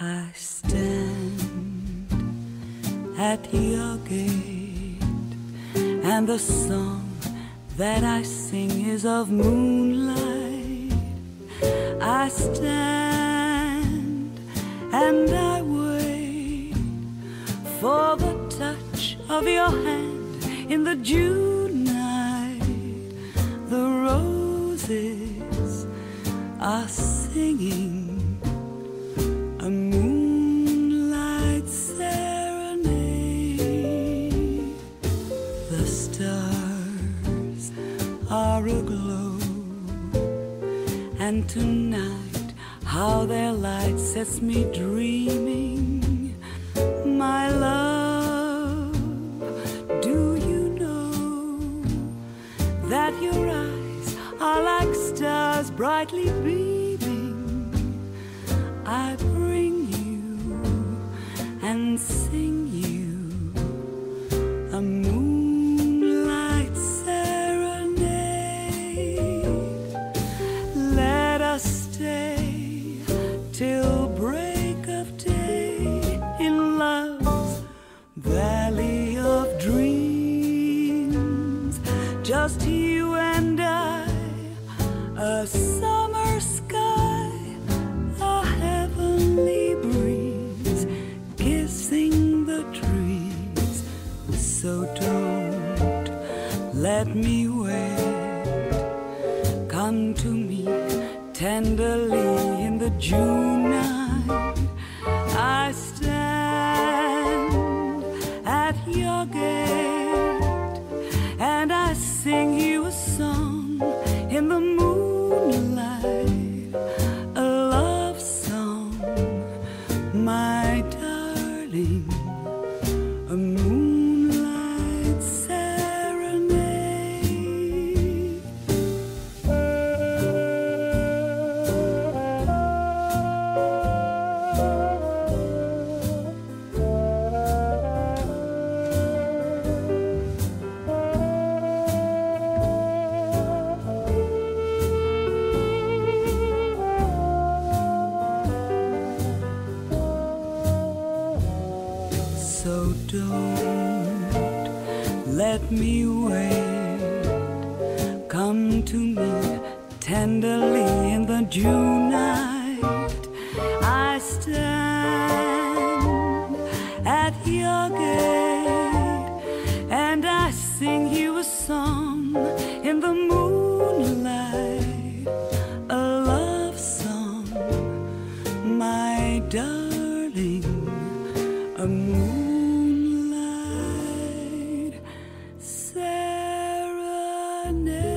I stand at your gate, and the song that I sing is of moonlight. I stand and I wait for the touch of your hand in the June night. The roses are singing are aglow, and tonight, how their light sets me dreaming. My love, do you know that your eyes are like stars brightly beaming? I bring you and sing you a moonlight Just you and I, a summer sky, a heavenly breeze kissing the trees. So don't let me wait. Come to me tenderly in the June night. I stand at your gate Sing you a song in the moonlight, So don't let me wait. Come to me tenderly in the June night. I stand at your gate and I sing you a song in the moonlight, a love song, my darling, a moon. I